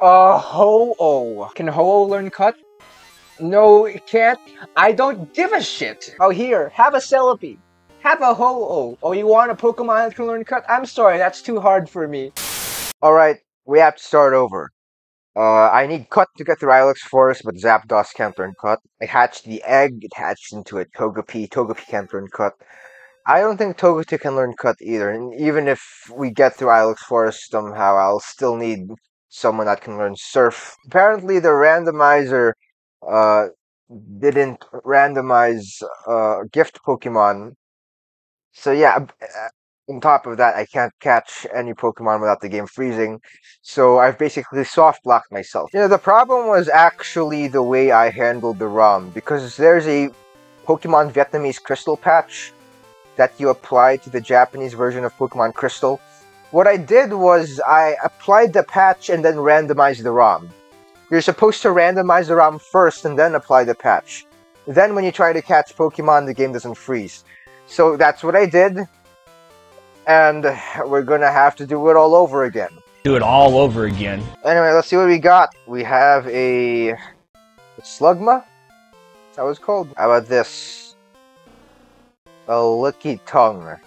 Uh, Ho-Oh. Can Ho-Oh learn cut? No, it can't. I don't give a shit. Oh, here, have a Celebi. Have a Ho-Oh. Oh, you want a Pokemon that can learn cut? I'm sorry, that's too hard for me. Alright, we have to start over. Uh, I need Cut to get through Ilex Forest, but Zapdos can't learn Cut. I hatched the egg, it hatched into a Togepi, Togepi can't learn Cut. I don't think Togetic can learn Cut either, and even if we get through Ilex Forest somehow, I'll still need someone that can learn Surf. Apparently the randomizer, uh, didn't randomize, uh, gift Pokemon. So yeah, on top of that, I can't catch any Pokemon without the game freezing, so I've basically soft blocked myself. You know, the problem was actually the way I handled the ROM, because there's a Pokemon Vietnamese Crystal patch that you apply to the Japanese version of Pokemon Crystal. What I did was I applied the patch and then randomized the ROM. You're supposed to randomize the ROM first and then apply the patch. Then when you try to catch Pokemon, the game doesn't freeze. So that's what I did and we're gonna have to do it all over again. Do it all over again. Anyway, let's see what we got. We have a, Slugma? That was called. How about this? A Lickitung.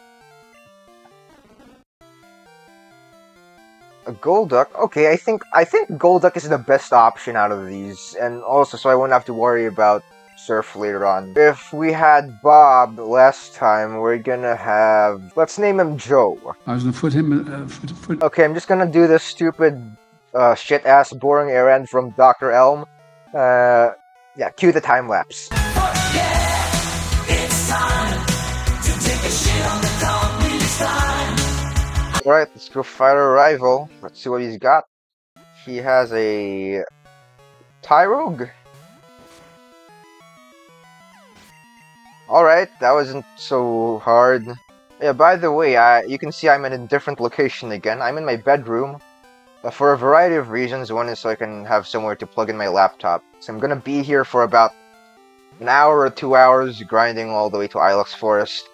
A Golduck? Okay, I think I think Golduck is the best option out of these, and also so I won't have to worry about surf later on. If we had Bob last time, we're gonna have... Let's name him Joe. I was gonna put him... Uh, foot, foot. Okay, I'm just gonna do this stupid, uh, shit-ass boring errand from Dr. Elm. Uh, yeah, cue the time-lapse. Alright, let's go fight our rival. Let's see what he's got. He has a... Tyrogue? Alright, that wasn't so hard. Yeah, by the way, I, you can see I'm in a different location again. I'm in my bedroom. For a variety of reasons. One is so I can have somewhere to plug in my laptop. So I'm gonna be here for about an hour or two hours, grinding all the way to Ilex Forest.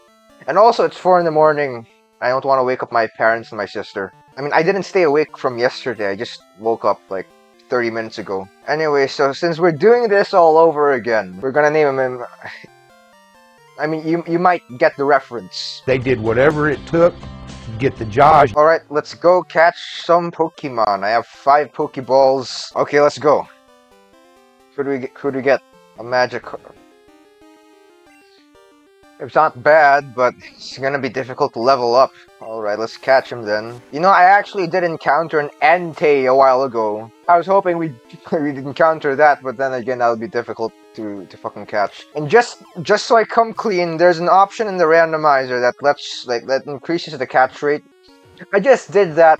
And also, it's 4 in the morning. I don't want to wake up my parents and my sister. I mean, I didn't stay awake from yesterday. I just woke up, like, 30 minutes ago. Anyway, so since we're doing this all over again, we're gonna name him... Um, I mean, you, you might get the reference. They did whatever it took to get the Josh. Alright, let's go catch some Pokemon. I have five Pokeballs. Okay, let's go. Who do we get? Do we get? A magic. It's not bad, but it's gonna be difficult to level up. Alright, let's catch him then. You know, I actually did encounter an Entei a while ago. I was hoping we'd, we'd encounter that, but then again, that would be difficult to, to fucking catch. And just just so I come clean, there's an option in the randomizer that lets, like, that increases the catch rate. I just did that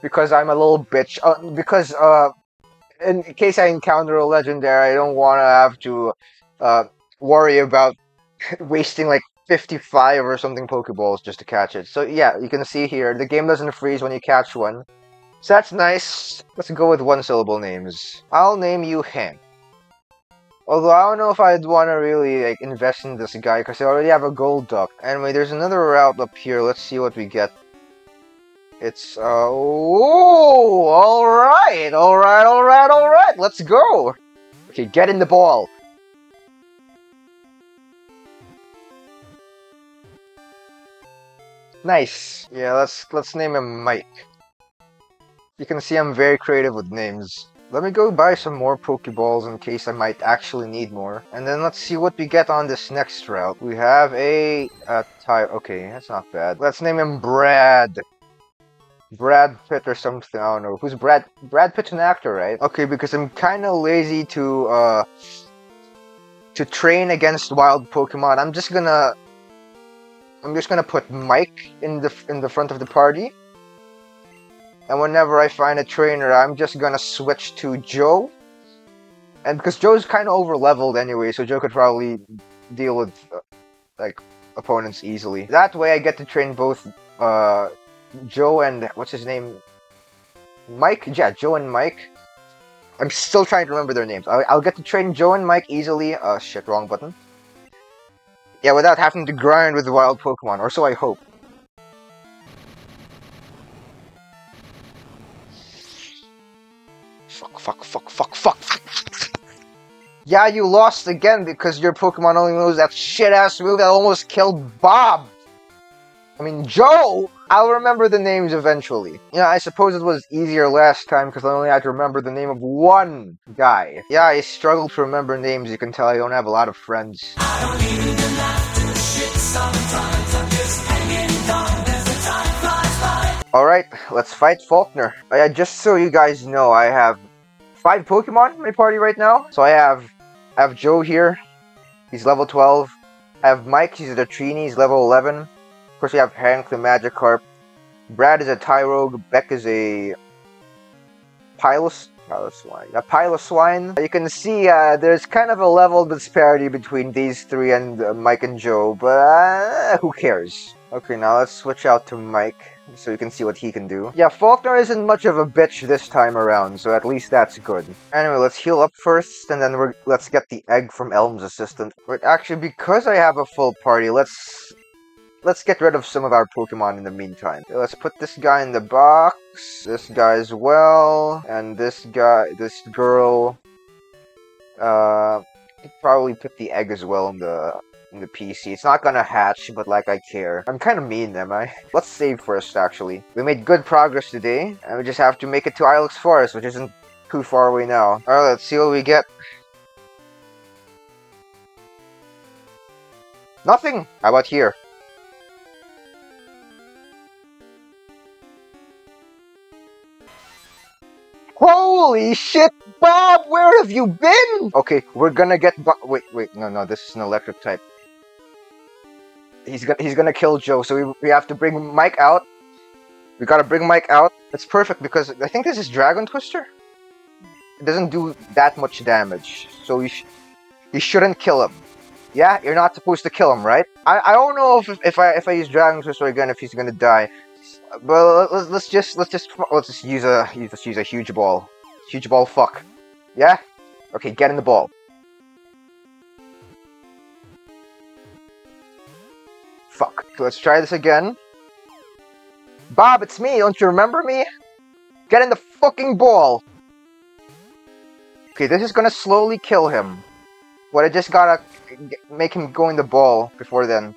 because I'm a little bitch. Uh, because, uh, in case I encounter a legendary, I don't want to have to, uh, worry about wasting like 55 or something Pokeballs just to catch it. So yeah, you can see here, the game doesn't freeze when you catch one. So that's nice. Let's go with one syllable names. I'll name you Hank. Although I don't know if I'd want to really like invest in this guy because I already have a Golduck. Anyway, there's another route up here. Let's see what we get. It's, uh, oh, alright, alright, alright, alright, let's go! Okay, get in the ball. Nice. Yeah, let's let's name him Mike. You can see I'm very creative with names. Let me go buy some more Pokeballs in case I might actually need more. And then let's see what we get on this next route. We have a... a tire. Okay, that's not bad. Let's name him Brad. Brad Pitt or something, I don't know. Who's Brad? Brad Pitt's an actor, right? Okay, because I'm kind of lazy to, uh... To train against wild Pokemon, I'm just gonna I'm just gonna put Mike in the in the front of the party. And whenever I find a trainer, I'm just gonna switch to Joe. And because Joe's kind of over leveled anyway, so Joe could probably deal with uh, like opponents easily. That way, I get to train both uh, Joe and what's his name, Mike. Yeah, Joe and Mike. I'm still trying to remember their names. I'll, I'll get to train Joe and Mike easily. Uh, shit, wrong button. Yeah, without having to grind with the wild Pokemon, or so I hope. Fuck, fuck, fuck, fuck, fuck. Yeah, you lost again because your Pokemon only knows that shit-ass move that almost killed Bob. I mean, Joe! I'll remember the names eventually. Yeah, I suppose it was easier last time because I only had to remember the name of one guy. Yeah, I struggle to remember names. You can tell I don't have a lot of friends. Alright, let's fight Falkner. Oh, yeah, just so you guys know, I have five Pokemon in my party right now. So I have I have Joe here. He's level 12. I have Mike, he's a Trini, he's level 11. Of course, we have Hank, the Magikarp. Brad is a Tyrogue. Beck is a. Piloswine. A Piloswine. You can see uh, there's kind of a level disparity between these three and uh, Mike and Joe, but uh, who cares? Okay, now let's switch out to Mike so you can see what he can do. Yeah, Falkner isn't much of a bitch this time around, so at least that's good. Anyway, let's heal up first, and then we're let's get the egg from Elm's assistant. But actually, because I have a full party, let's let's get rid of some of our Pokemon in the meantime. Let's put this guy in the box, this guy as well, and this guy, this girl. Uh, probably put the egg as well in the in the PC. It's not gonna hatch, but like I care. I'm kind of mean, am I? Let's save first, actually. We made good progress today, and we just have to make it to Ilex Forest, which isn't too far away now. Alright, let's see what we get. Nothing! How about here? Holy shit, Bob! Where have you been? Okay, we're gonna get Bob. Wait, wait, no, no, this is an electric type. He's gonna he's gonna kill Joe, so we, we have to bring Mike out. We gotta bring Mike out. It's perfect because I think this is Dragon Twister. It doesn't do that much damage, so you sh you shouldn't kill him. Yeah, you're not supposed to kill him, right? I, I don't know if, if I if I use Dragon Twister again if he's gonna die. But let's, let's just let's just let's just use a let's use a huge ball. Huge ball fuck. Yeah? Okay, get in the ball. Fuck. Let's try this again. Bob, it's me. Don't you remember me? Get in the fucking ball. Okay, this is gonna slowly kill him. But I just gotta make him go in the ball before then.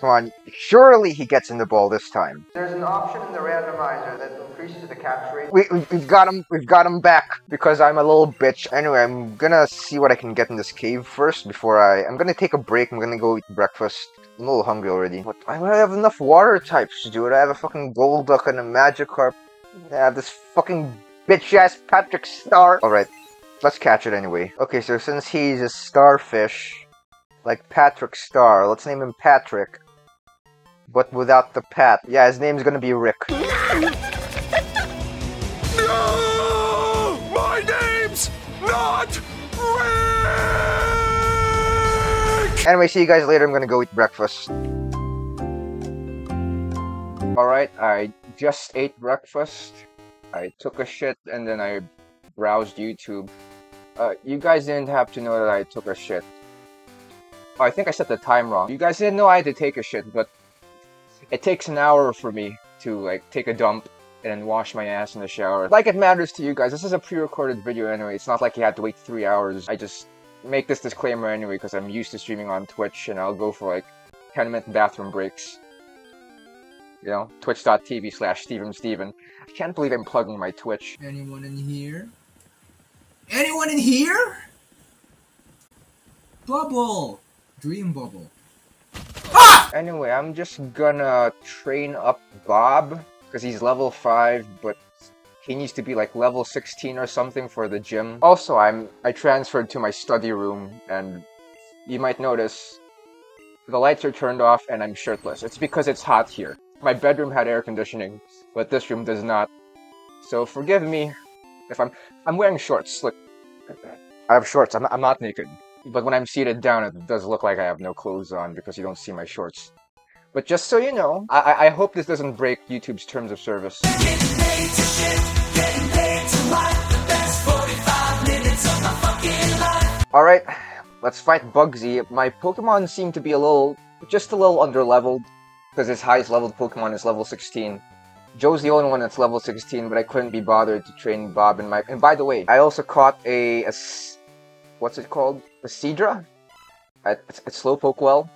Come on, surely he gets in the ball this time. There's an option in the randomizer that increases the catch rate. We, we've got him, we've got him back because I'm a little bitch. Anyway, I'm gonna see what I can get in this cave first before I, I'm gonna take a break. I'm gonna go eat breakfast. I'm a little hungry already. But I have enough water types, dude. I have a fucking Golduck and a Magikarp. I have this fucking bitch-ass Patrick Star. Alright, let's catch it anyway. Okay, so since he's a starfish, like Patrick Star, let's name him Patrick but without the pat. Yeah, his name's gonna be Rick. not Rick! Anyway, see you guys later. I'm gonna go eat breakfast. Alright, I just ate breakfast. I took a shit and then I browsed YouTube. Uh, you guys didn't have to know that I took a shit. Oh, I think I set the time wrong. You guys didn't know I had to take a shit, but it takes an hour for me to like take a dump and wash my ass in the shower. Like it matters to you guys, this is a pre-recorded video anyway. It's not like you had to wait three hours. I just make this disclaimer anyway because I'm used to streaming on Twitch and I'll go for like 10 minute bathroom breaks. You know, twitch.tv slash stevemsteven. I can't believe I'm plugging my Twitch. Anyone in here? Anyone in here? Bubble! Dream Bubble. Ah! Anyway, I'm just gonna train up Bob, because he's level 5, but he needs to be like level 16 or something for the gym. Also, I'm I transferred to my study room, and you might notice the lights are turned off and I'm shirtless. It's because it's hot here. My bedroom had air conditioning, but this room does not. So forgive me if I'm I'm wearing shorts. Look, I have shorts. I'm I'm not naked. But when I'm seated down, it does look like I have no clothes on because you don't see my shorts. But just so you know, I, I hope this doesn't break YouTube's terms of service. Alright, let's fight Bugsy. My Pokemon seem to be a little, just a little underleveled, because his highest leveled Pokemon is level 16. Joe's the only one that's level 16, but I couldn't be bothered to train Bob and Mike. And by the way, I also caught a, a what's it called? A Seadra at, at Slowpoke Well.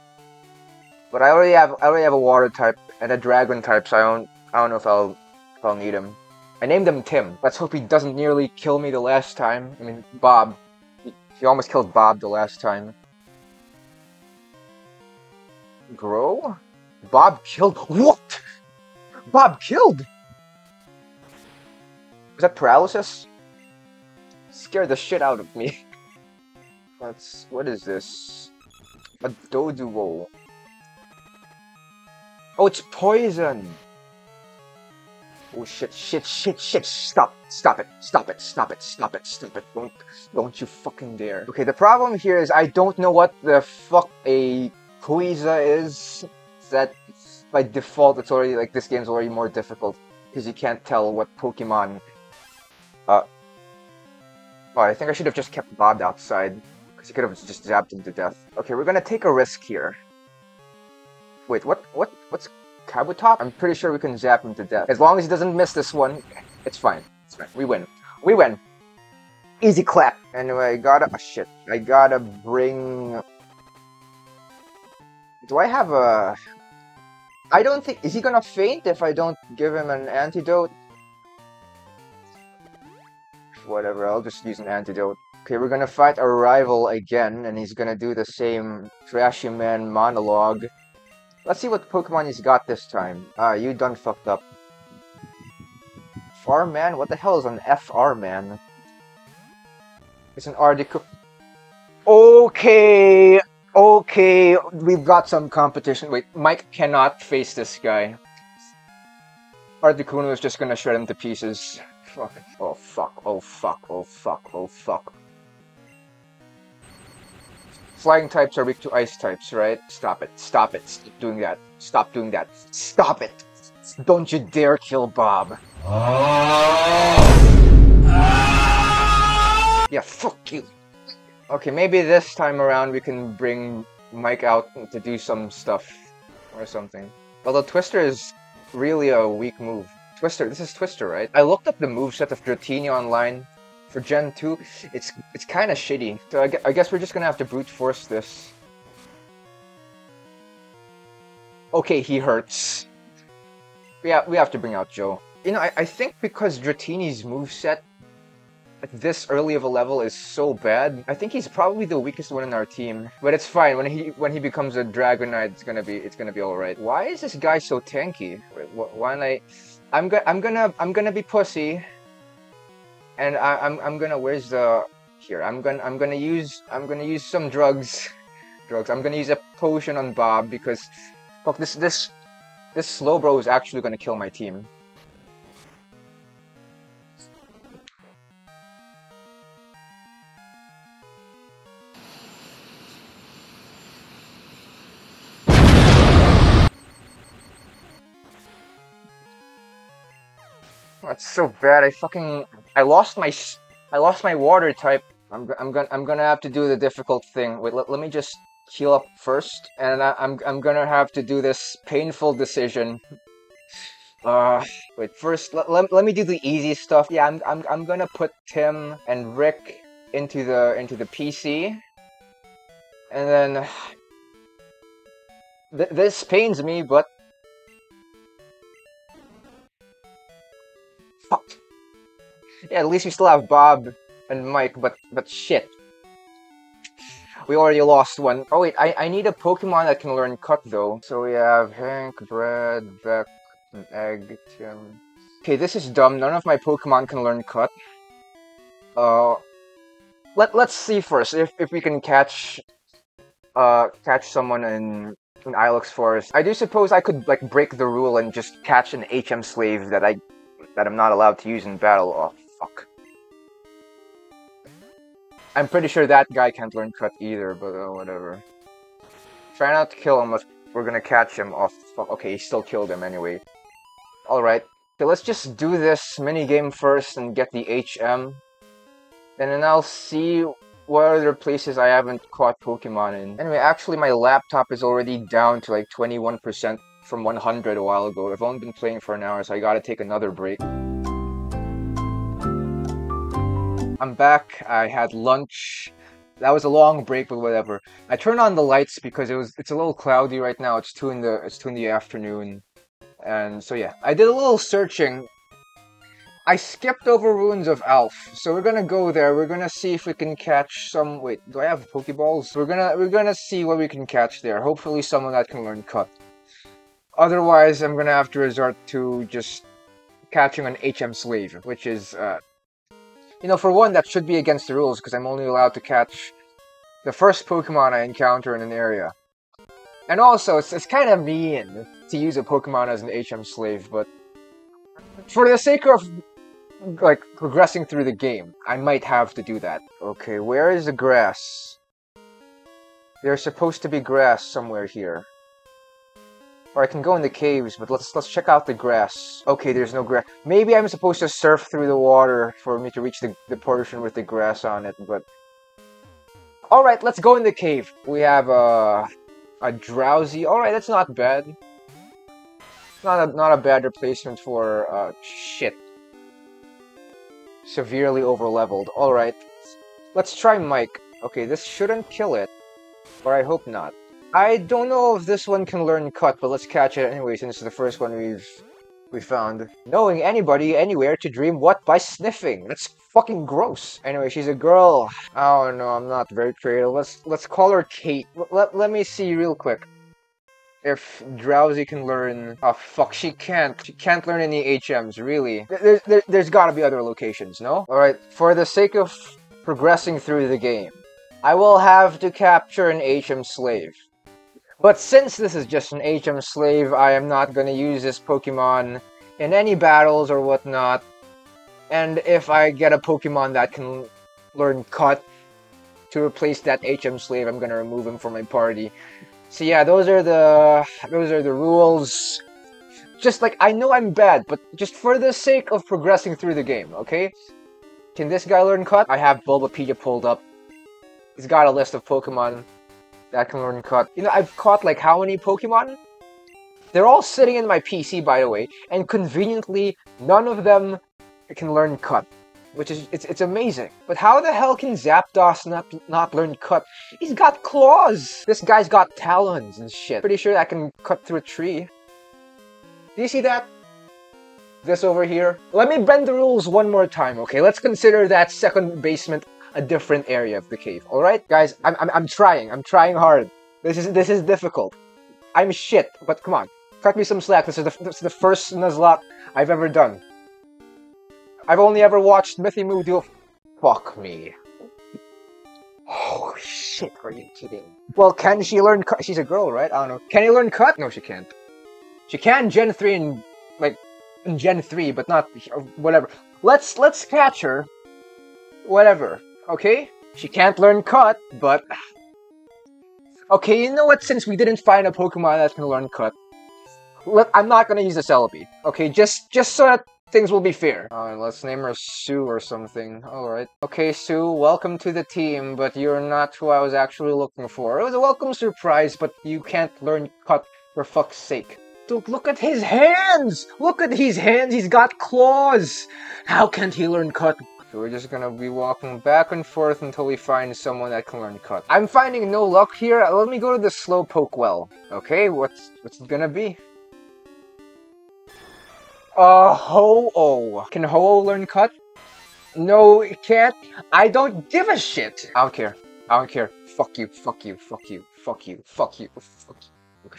But I already have I already have a water type and a dragon type, so I don't I don't know if I'll if I'll need him. I named him Tim. Let's hope he doesn't nearly kill me the last time. I mean Bob. He, he almost killed Bob the last time. Grow? Bob killed what? Bob killed! Was that paralysis? Scared the shit out of me. Let's what is this? A Doduo. Oh, it's poison! Oh shit, shit, shit, shit, stop, stop it, stop it, stop it, stop it, stop it, don't, don't you fucking dare. Okay, the problem here is I don't know what the fuck a Quiza is. That, by default, it's already, like, this game's already more difficult, because you can't tell what Pokemon, uh, oh, I think I should have just kept Bob outside, because he could have just zapped him to death. Okay, we're gonna take a risk here. Wait, what, what, what's Kabutops? I'm pretty sure we can zap him to death. As long as he doesn't miss this one, it's fine. It's fine. We win. We win. Easy clap. Anyway, I gotta, oh shit. I gotta bring... Do I have a... I don't think, is he gonna faint if I don't give him an antidote? Whatever, I'll just use an antidote. Okay, we're gonna fight our rival again, and he's gonna do the same Trashy Man monologue. Let's see what Pokemon he's got this time. Ah, you done fucked up. Farm Man? What the hell is an FR Man? It's an Articuno. Okay, okay, we've got some competition. Wait, Mike cannot face this guy. Articuno is just gonna shred him to pieces. Fuck. Oh fuck, oh fuck, oh fuck, oh fuck. Flying types are weak to ice types, right? Stop it. Stop it. Stop doing that. Stop doing that. Stop it. Don't you dare kill Bob. Yeah, fuck you. Okay, maybe this time around we can bring Mike out to do some stuff or something. Although Twister is really a weak move. Twister, this is Twister, right? I looked up the moveset of Dratini online for Gen 2. It's it's kind of shitty. So I, I guess we're just gonna have to brute force this. Okay, he hurts. Yeah, we have to bring out Joe. You know, I, I think because Dratini's moveset at this early of a level is so bad, I think he's probably the weakest one in our team. But it's fine, when he when he becomes a Dragonite, it's gonna be it's gonna be alright. Why is this guy so tanky? Why am I... I'm, go I'm gonna I'm gonna be pussy. And I I'm I'm gonna where's the here, I'm gonna I'm gonna use I'm gonna use some drugs. drugs. I'm gonna use a potion on Bob because fuck this this this Slowbro is actually gonna kill my team. That's so bad. I fucking I lost my I lost my water type. I'm I'm gonna I'm gonna have to do the difficult thing. Wait, let, let me just heal up first, and I, I'm I'm gonna have to do this painful decision. Uh, wait. First, let, let, let me do the easy stuff. Yeah, I'm I'm I'm gonna put Tim and Rick into the into the PC, and then th- this pains me, but Fuck. Yeah, at least we still have Bob and Mike, but but shit. We already lost one. Oh wait, I, I need a Pokemon that can learn Cut though. So we have Hank, Brad, Beck, and Egg, Tim. Okay, this is dumb. None of my Pokemon can learn Cut. Uh, let let's see first if if we can catch uh catch someone in in Ilex Forest. I do suppose I could like break the rule and just catch an HM slave that I that I'm not allowed to use in battle. Oh, fuck. I'm pretty sure that guy can't learn cut either, but uh, whatever. Try not to kill him if we're gonna catch him. Oh, fuck. Okay, he still killed him anyway. Alright. So let's just do this minigame first and get the HM. And then I'll see what other places I haven't caught Pokemon in. Anyway, actually my laptop is already down to like 21% from 100 a while ago. I've only been playing for an hour, so I gotta take another break. I'm back. I had lunch. That was a long break, but whatever. I turned on the lights because it was it's a little cloudy right now. It's two in the it's two in the afternoon, and so yeah, I did a little searching. I skipped over Ruins of Alph, so we're gonna go there. We're gonna see if we can catch some. Wait, do I have Pokeballs? We're gonna we're gonna see what we can catch there. Hopefully, someone that can learn Cut. Otherwise, I'm gonna have to resort to just catching an HM Slave, which is uh, you know, for one, that should be against the rules, because I'm only allowed to catch the first Pokemon I encounter in an area. And also, it's, it's kind of mean to use a Pokemon as an HM slave, but for the sake of, like, progressing through the game, I might have to do that. Okay, where is the grass? There's supposed to be grass somewhere here. Or I can go in the caves, but let's let's check out the grass. Okay, there's no grass. Maybe I'm supposed to surf through the water for me to reach the, the portion with the grass on it, but... Alright, let's go in the cave. We have a, a Drowzee... Alright, that's not bad. Not a, not a bad replacement for, uh, shit. Severely overleveled. Alright. Let's try Mike. Okay, this shouldn't kill it. Or I hope not. I don't know if this one can learn cut, but let's catch it anyway since it's the first one we've we found. Knowing anybody anywhere to dream what by sniffing. That's fucking gross. Anyway, she's a girl. Oh no, I'm not very creative. Let's let's call her Kate. Let, let me see real quick. If Drowzee can learn... Oh fuck, she can't. She can't learn any HMs, really. There's, there, there's gotta be other locations, no? Alright, for the sake of progressing through the game, I will have to capture an HM slave. But since this is just an HM slave, I am not gonna use this Pokemon in any battles or whatnot. And if I get a Pokemon that can learn Cut to replace that HM slave, I'm gonna remove him from my party. So yeah, those are the those are the rules. Just like I know I'm bad, but just for the sake of progressing through the game, okay? Can this guy learn Cut? I have Bulbapedia pulled up. He's got a list of Pokemon that can learn cut. You know, I've caught like how many Pokemon? They're all sitting in my PC, by the way, and conveniently, none of them can learn cut. Which is, it's, it's amazing. But how the hell can Zapdos not, not learn cut? He's got claws! This guy's got talons and shit. Pretty sure I can cut through a tree. Do you see that? This over here? Let me bend the rules one more time, okay? Let's consider that second basement a different area of the cave. All right, guys, I'm, I'm, I'm trying. I'm trying hard. This is this is difficult. I'm shit, but come on, cut me some slack. This is the this is the first Nuzlocke I've ever done. I've only ever watched Mithy Moo do. Fuck me. Oh shit, are you kidding? Well, can she learn cut? She's a girl, right? I don't know. Can you learn cut? No, she can't. She can Gen 3 and, like, in Gen 3, but not, whatever. Let's, let's catch her. Whatever okay? She can't learn cut, but... Okay, you know what? Since we didn't find a Pokemon that can learn cut, let, I'm not gonna use a Celebi. Okay, just just so that things will be fair. Uh, let's name her Sue or something. Alright. Okay, Sue, welcome to the team, but you're not who I was actually looking for. It was a welcome surprise, but you can't learn cut for fuck's sake. Dude, look at his hands! Look at his hands, he's got claws! How can't he learn cut? So we're just gonna be walking back and forth until we find someone that can learn cut. I'm finding no luck here. Let me go to the Slowpoke well. Okay, what's what's it gonna be? Uh, Ho-Oh. Can Ho-Oh learn cut? No, it can't. I don't give a shit. I don't care. I don't care. Fuck you, fuck you, fuck you, fuck you, fuck you, fuck you.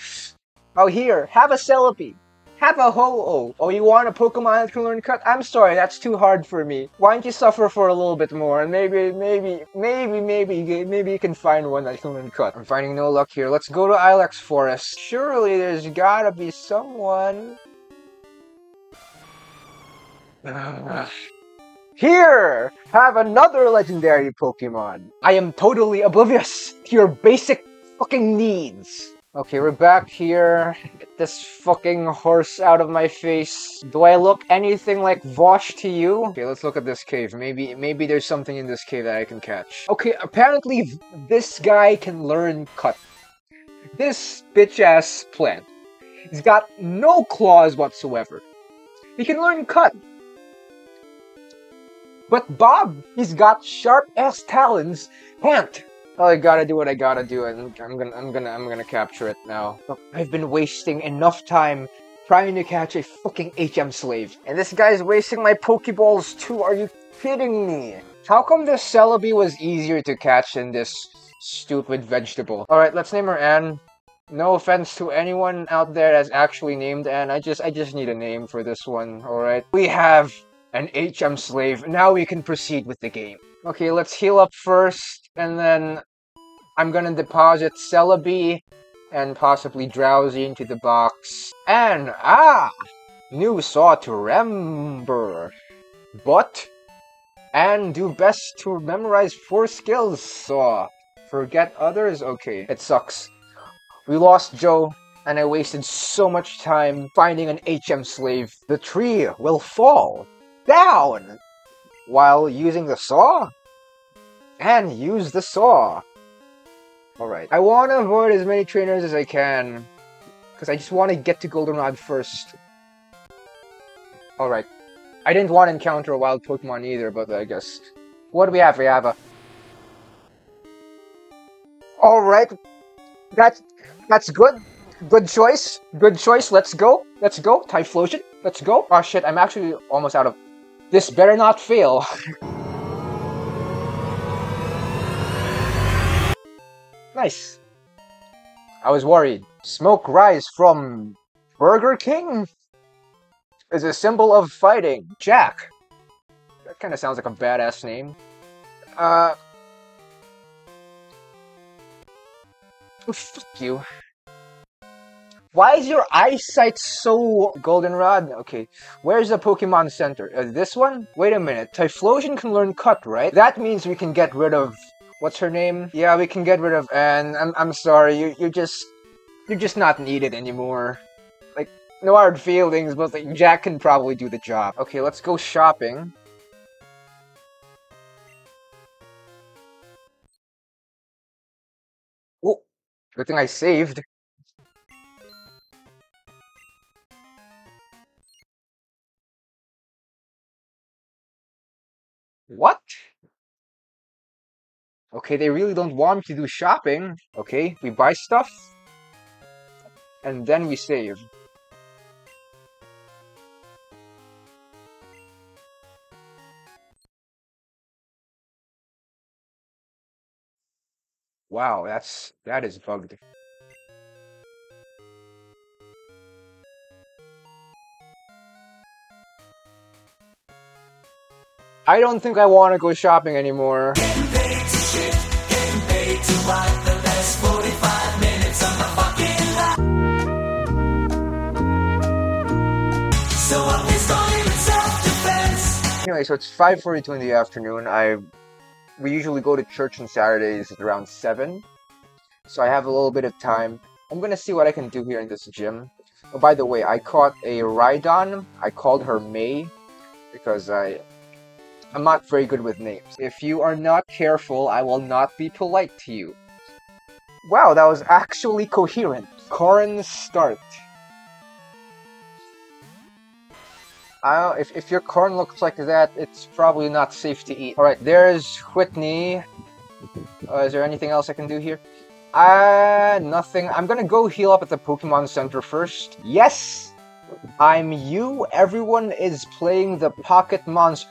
Oh, here, have a Celebi. Have a ho-oh. Oh, you want a Pokemon that can learn cut? I'm sorry, that's too hard for me. Why don't you suffer for a little bit more, and maybe, maybe, maybe, maybe, maybe you can find one that can learn cut. I'm finding no luck here. Let's go to Ilex Forest. Surely there's gotta be someone... Here! Have another legendary Pokemon! I am totally oblivious to your basic fucking needs! Okay, we're back here. Get this fucking horse out of my face. Do I look anything like Vosh to you? Okay, let's look at this cave. Maybe maybe there's something in this cave that I can catch. Okay, apparently this guy can learn cut. This bitch-ass plant. He's got no claws whatsoever. He can learn cut. But Bob, he's got sharp ass talons. Pant. Oh, I gotta do what I gotta do, and I'm gonna, I'm gonna, I'm gonna capture it now. I've been wasting enough time trying to catch a fucking HM slave, and this guy's wasting my Pokeballs too. Are you kidding me? How come this Celebi was easier to catch than this stupid vegetable? All right, let's name her Anne. No offense to anyone out there that's actually named Anne. I just, I just need a name for this one. All right, we have an HM slave. Now we can proceed with the game. Okay, let's heal up first, and then I'm gonna deposit Celebi and possibly Drowzee into the box. And, ah! New saw to remember. But, and do best to memorize four skills, saw. Forget others? Okay, it sucks. We lost Joe, and I wasted so much time finding an HM slave. The tree will fall down while using the saw. And use the saw. Alright. I want to avoid as many trainers as I can. Because I just want to get to Goldenrod first. Alright. I didn't want to encounter a wild Pokemon either, but I guess... What do we have? We have a... Alright. That's, that's good. Good choice. Good choice. Let's go. Let's go. Typhlosion. Let's go. Oh shit, I'm actually almost out of... This better not fail. nice. I was worried. Smoke rise from Burger King is a symbol of fighting. Jack. That kind of sounds like a badass name. Uh. Oh, fuck you. Why is your eyesight so goldenrod? Okay, where's the Pokemon Center? Uh, this one? Wait a minute, Typhlosion can learn Cut, right? That means we can get rid of... What's her name? Yeah, we can get rid of Anne. I'm, I'm sorry, you, you're just... You're just not needed anymore. Like, no hard feelings, but like, Jack can probably do the job. Okay, let's go shopping. Oh, good thing I saved. Okay, they really don't want me to do shopping. Okay, we buy stuff. And then we save. Wow, that's that is bugged. I don't think I want to go shopping anymore. Anyway, so it's 5.42 in the afternoon. I We usually go to church on Saturdays at around 7. So I have a little bit of time. I'm gonna see what I can do here in this gym. Oh, by the way, I caught a Rhydon. I called her May because I I'm not very good with names. If you are not careful, I will not be polite to you. Wow, that was actually coherent. Corin start. I don't, if, if your corn looks like that, it's probably not safe to eat. Alright, there's Whitney. Uh, is there anything else I can do here? Uh, nothing. I'm gonna go heal up at the Pokemon Center first. Yes! I'm you. Everyone is playing the Pocket Monster.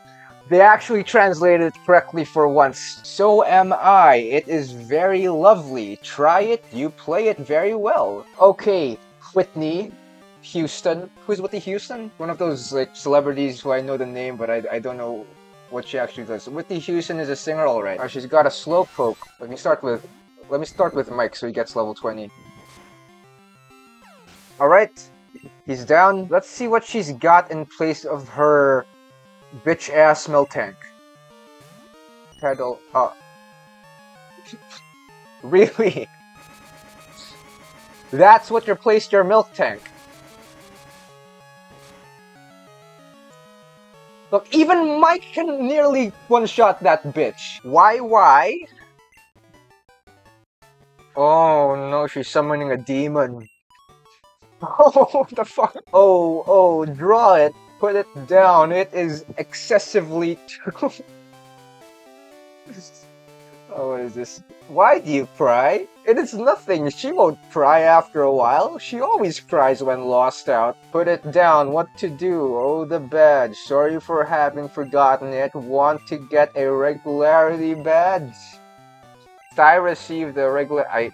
They actually translated it correctly for once. So am I. It is very lovely. Try it. You play it very well. Okay, Whitney Houston. Who's Whitney Houston? One of those like celebrities who I know the name, but I, I don't know what she actually does. Whitney Houston is a singer, alright. Oh, uh, she's got a slow poke. Let me start with let me start with Mike so he gets level 20. Alright, he's down. Let's see what she's got in place of her bitch ass Miltank. Pedal up. Uh, really? That's what replaced your Miltank. Look, even Mike can nearly one-shot that bitch. Why, why? Oh no, she's summoning a demon. Oh, the fuck? Oh, oh, draw it. Put it down. It is excessively oh, what is this? Why do you cry? It is nothing. She won't cry after a while. She always cries when lost out. Put it down. What to do? Oh, the badge. Sorry for having forgotten it. Want to get a regularity badge? I received the regular. I.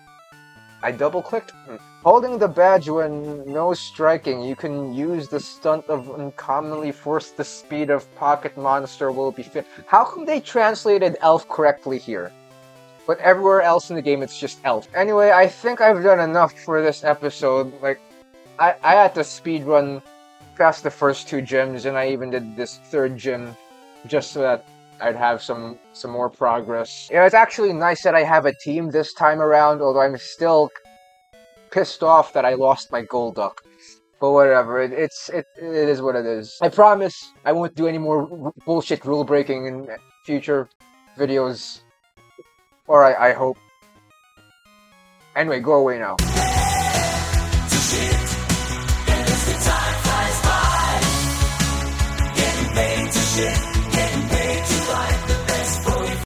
I double clicked. Hmm. Holding the badge when no striking, you can use the stunt of uncommonly force the speed of Pocket Monster will be fit. How come they translated elf correctly here? But everywhere else in the game it's just elf. Anyway, I think I've done enough for this episode. Like, I, I had to speed run past the first two gyms and I even did this third gym just so that I'd have some some more progress. Know, it's actually nice that I have a team this time around, although I'm still pissed off that I lost my Golduck. But whatever, it, it's it, it is what it is. I promise I won't do any more bullshit rule breaking in future videos. Or I, I hope. Anyway, go away now.